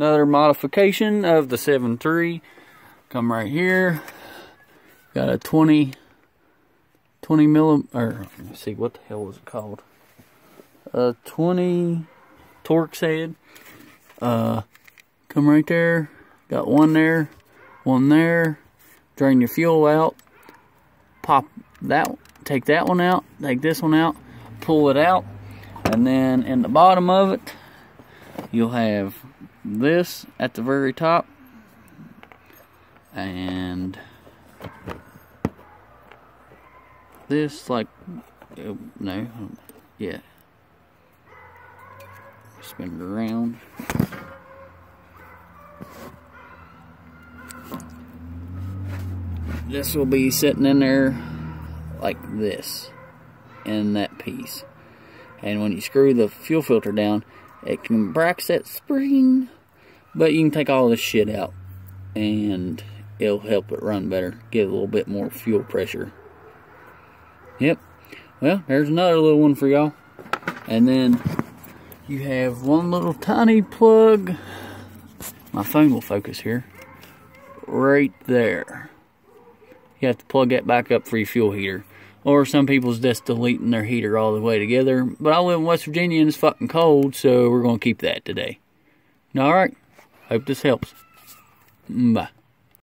another modification of the 7.3. Come right here. Got a 20, 20 millim, or let's see, what the hell was it called? A 20 Torx head. Uh, come right there. Got one there, one there. Drain your fuel out. Pop that, take that one out, take this one out, pull it out. And then in the bottom of it, you'll have this at the very top and this like uh, no yeah. Spin it around. This will be sitting in there like this in that piece. And when you screw the fuel filter down it can brax that spring but you can take all this shit out and it'll help it run better get a little bit more fuel pressure. Yep. Well there's another little one for y'all. And then you have one little tiny plug. My phone will focus here. Right there. You have to plug that back up for your fuel heater or some people's just deleting their heater all the way together. But I live in West Virginia and it's fucking cold, so we're going to keep that today. Alright, hope this helps. Bye.